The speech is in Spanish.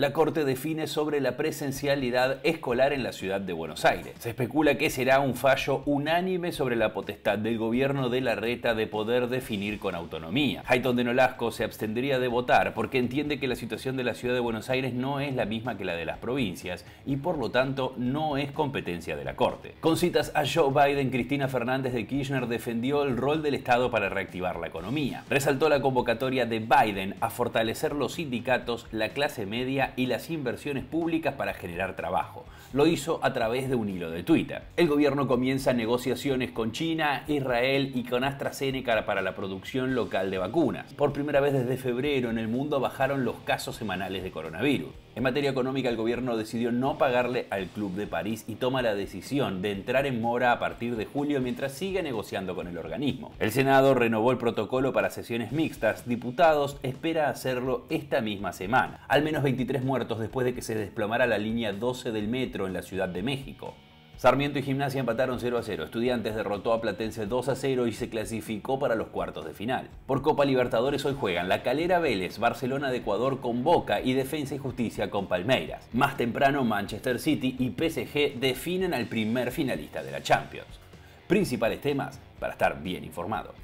La Corte define sobre la presencialidad escolar en la ciudad de Buenos Aires. Se especula que será un fallo unánime sobre la potestad del gobierno de la reta de poder definir con autonomía. Hayton de Nolasco se abstendría de votar porque entiende que la situación de la ciudad de Buenos Aires no es la misma que la de las provincias y por lo tanto no es competencia de la Corte. Con citas a Joe Biden, Cristina Fernández de Kirchner defendió el rol del Estado para reactivar la economía. Resaltó la convocatoria de Biden a fortalecer los sindicatos, la clase media y las inversiones públicas para generar trabajo. Lo hizo a través de un hilo de Twitter. El gobierno comienza negociaciones con China, Israel y con AstraZeneca para la producción local de vacunas. Por primera vez desde febrero en el mundo bajaron los casos semanales de coronavirus. En materia económica, el gobierno decidió no pagarle al Club de París y toma la decisión de entrar en mora a partir de julio mientras sigue negociando con el organismo. El Senado renovó el protocolo para sesiones mixtas. Diputados espera hacerlo esta misma semana. Al menos 23 muertos después de que se desplomara la línea 12 del metro en la Ciudad de México. Sarmiento y Gimnasia empataron 0 a 0. Estudiantes derrotó a Platense 2 a 0 y se clasificó para los cuartos de final. Por Copa Libertadores hoy juegan La Calera Vélez, Barcelona de Ecuador con Boca y Defensa y Justicia con Palmeiras. Más temprano Manchester City y PSG definen al primer finalista de la Champions. Principales temas para estar bien informado.